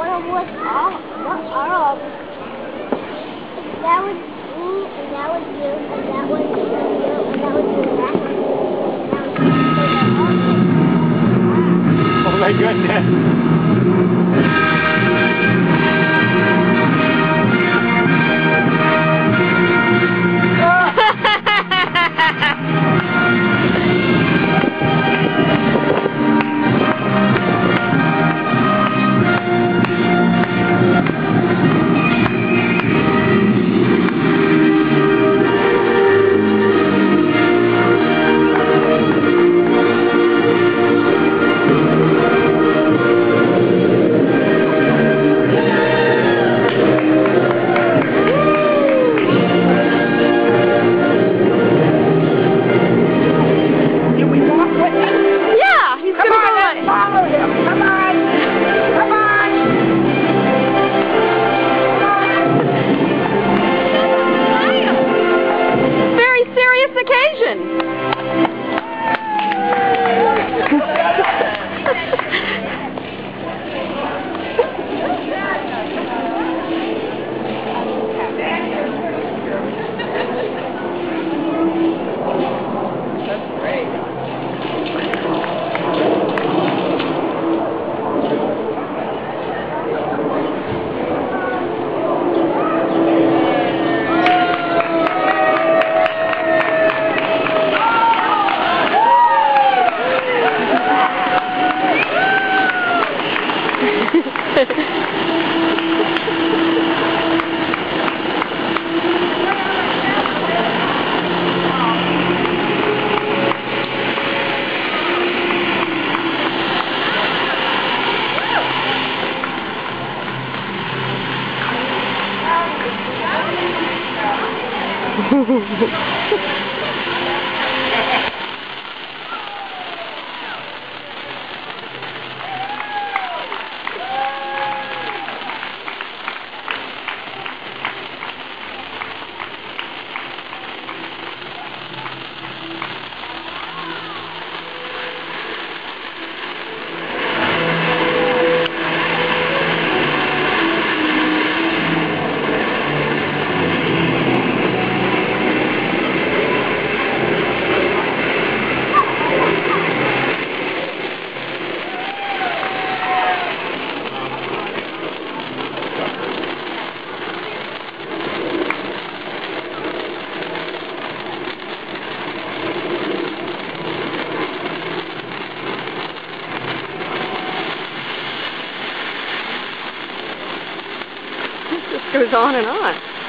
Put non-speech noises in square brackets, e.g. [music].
one of was all, not all of them. That was me, and that was you, and that was you, and that was you, and that was you. Oh my goodness. Serious occasion. Mm-hmm. [laughs] Just goes on and on.